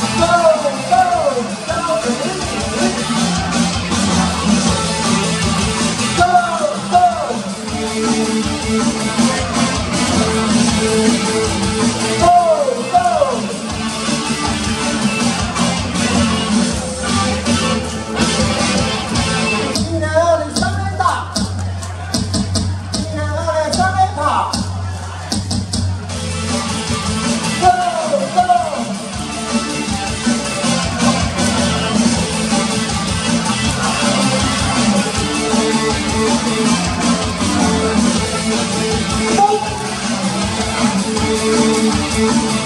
Go, go, go! Música